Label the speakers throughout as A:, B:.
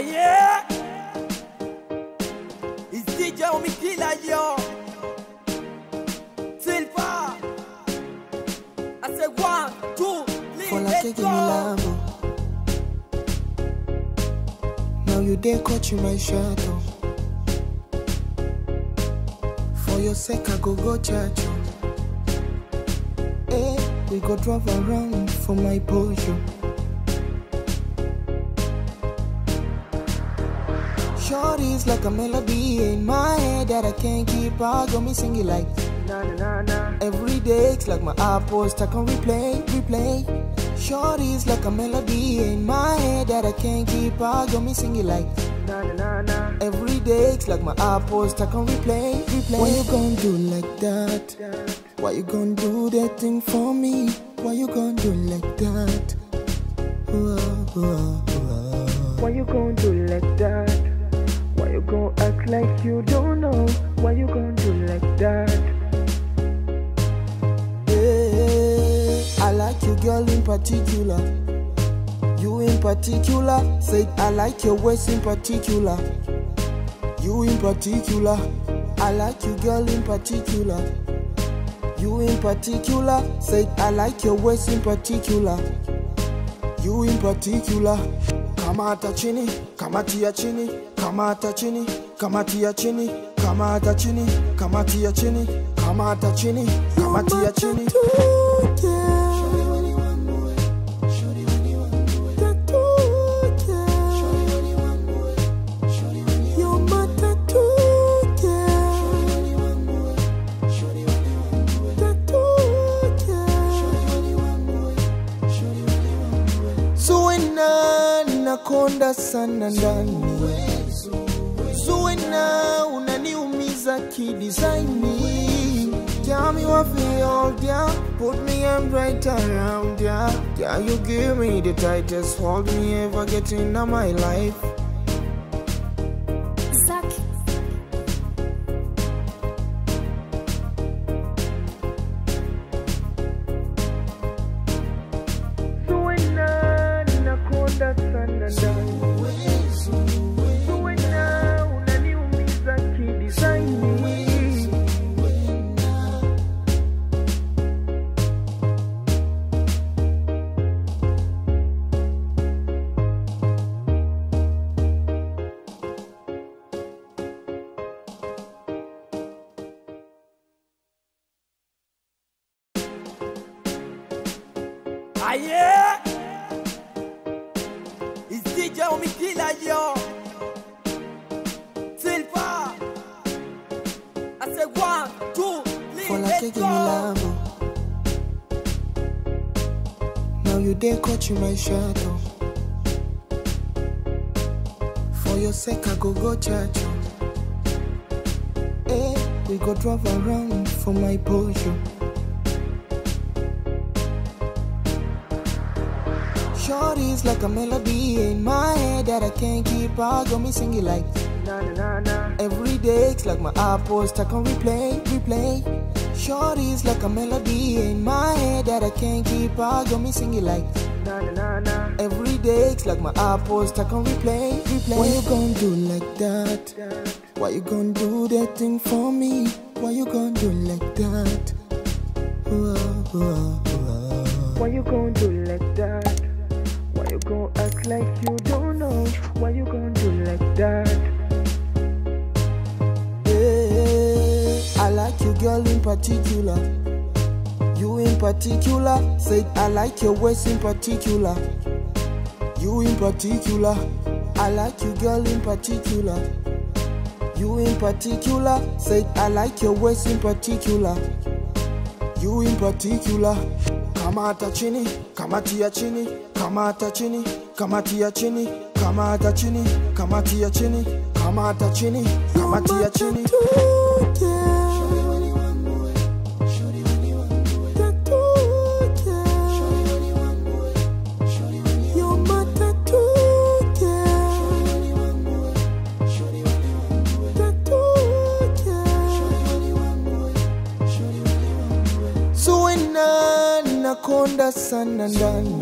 A: yeah. It's DJ Omikila, yo. Silva. I say one, two, three, let's go.
B: Now you dare cut you my oh. For your sake I go go church oh. Hey, we go drive around for my Porsche. Shorty's like a melody in my head that I can't keep out. Got me singing like na na na. Every day it's like my Apple stuck on replay, replay. Shorty's like a melody in my head that I can't keep out. Got me singing like na na na. Every day it's like my Apple stuck on replay, replay. Why you gonna do like that? Why you gonna do that thing for me? Why you gonna do like that? Whoa, whoa, whoa.
C: Why you gon' do like that? You gon' act like you don't know? Why you gon' do like that?
B: Yeah, I like you, girl, in particular. You in particular. Said I like your waist in particular. You in particular. I like you, girl, in particular. You in particular. Said I like your waist in particular. You in particular. Kamata chini, kamati ya chini, kamata chini, kamati ya chini, kamata chini, kamati ya chini, kamata chini, kamati ya chini. Nakonda sana ndani. Zuena unaniumiza kidesigni. Tell me what feel yeah Put me arms right around ya. Yeah. you give me the tightest hold me ever get in my life
A: Yeah. It's DJ Omikila, yo. Silva. I say one, two, three, let's go.
B: Oh. Now you dare you my shirt oh. For your sake I go go church oh. Hey, we go drive around for my Porsche. Shorty's like a melody in my head that I can't keep out. Got me singing like
C: Na na na.
B: Every day it's like my Apple stuck on replay, replay. Shorty's like a melody in my head that I can't keep out. Got me singing like
C: Na na na.
B: every day it's like my Apple stuck on replay, replay. Why you gonna do like that? Why you gonna do that thing for me? Why you gonna do like that? Whoa, whoa, whoa.
C: Why you gon' do like that? You gon' act like you don't know? Why you gon' do like that?
B: Yeah, I like you, girl, in particular. You in particular. Said I like your waist in particular. You in particular. I like you, girl, in particular. You in particular. Said I like your waist in particular. You in particular. Kamata chini, kamatia chini, kamata chini, kamati ya chini, kamata chini, kamati ya chini, kamata chini, kamati ya chini. Zuena nakonda sana ndani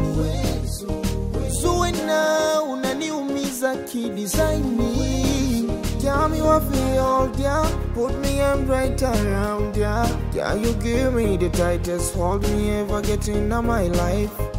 B: Unaniumiza like he design me. Yeah, me want feel all yeah. Put me hand right around yeah. Yeah, you give me the tightest hold me ever get in my life.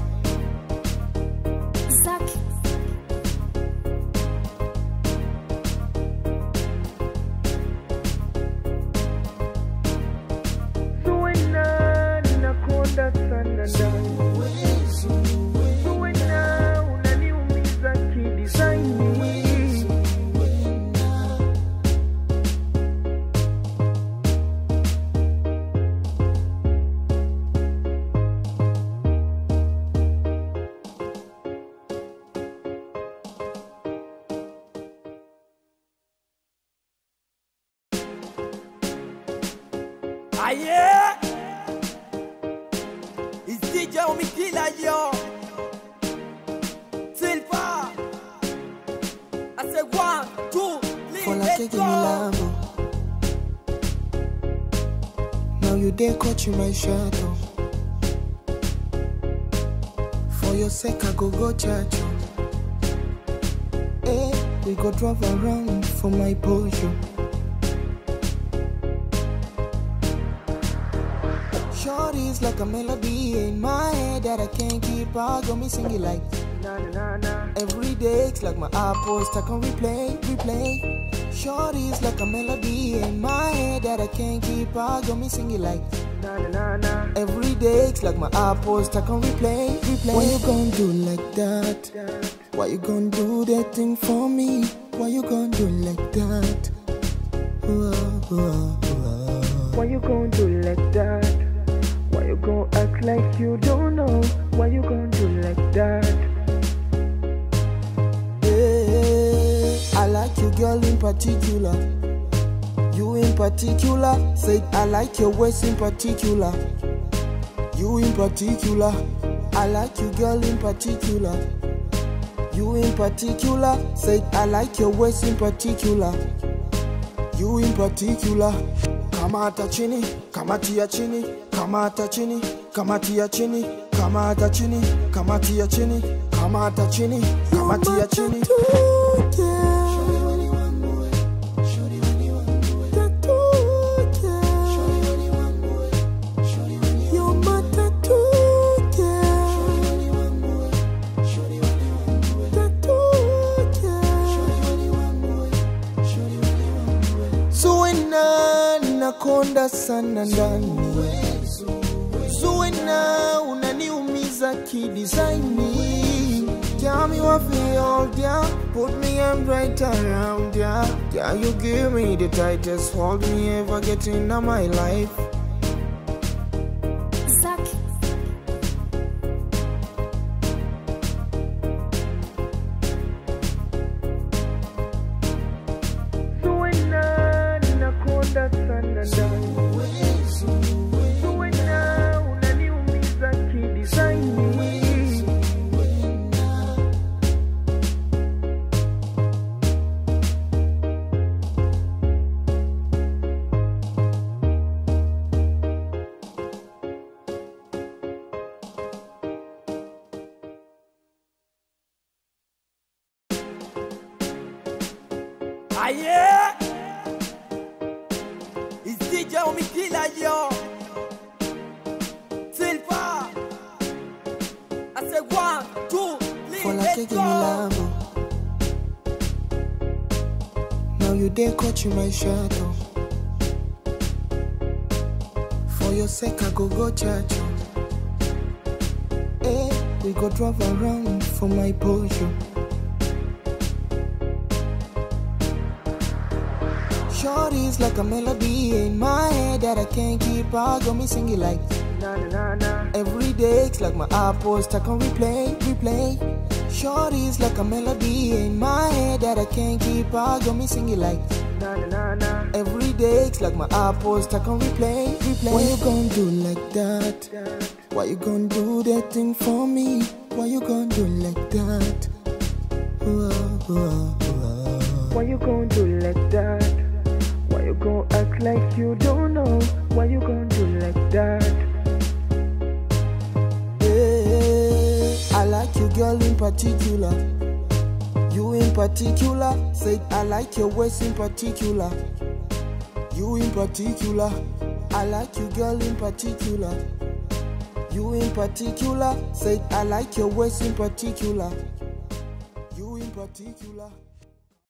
A: Aye! It's DJ Omikila, yo! Silva! I say one, two, three, let's go!
B: Now you dare you my shadow. For your sake, I go go church. Hey, eh, we go drive around for my Porsche. Shorty's like a melody in my head that I can't keep out. Got me singing like
C: Na na na na
B: Every day it's like my iPod stuck on replay, replay. Shorty's like a melody in my head that I can't keep out. Got me singing like
C: na na na na
B: every day it's like my iPod stuck on replay, replay. Why you gonna do like that?
C: that
B: Why you gonna do that thing for me? Why you gonna do like that? Whoa, whoa, whoa.
C: Why you gon' do like that? You gon' act like you don't know? Why you gon' do like that?
B: Hey, I like you, girl, in particular. You in particular. Said I like your waist in particular. You in particular. I like you, girl, in particular. You in particular. Said I like your waist in particular. You in particular. Kamata chini, kamatia chini, kamata chini, kamatia chini, kamata chini, kamatia chini, kamata chini, kamatia chini. Zuena nakonda sana ndani Zuena unaniumiza kidesigni. Yeah, me want feel all yeah Put me hand right around yeah Yeah, you give me the tightest hold me ever get in my life
A: Aye! It's DJ Omikila, yo! Silva! I say one, two, three, let's go!
B: Now you dare cut you my off. For your sake, I go go church. oh. Eh, hey, we go drive around for my Porsche. Shorty's like a melody in my head that I can't keep out. Got me singing like
C: Na na na na
B: Every day it's like my iPod stuck on replay, replay. Shorty's like a melody in my head that I can't keep out. Got me singing like
C: na na na na
B: every day it's like my iPod stuck on replay, replay. Why you gonna do like that? Why you gonna do that thing for me? Why you gonna do like that? Whoa, whoa, whoa.
C: Why you gon' do like that? Gon' act like you don't know? Why you gon' do like that?
B: Hey, I like you, girl, in particular. You in particular said I like your waist in particular. You in particular, I like you girl in particular. You in particular said I like your waist in particular. You in particular.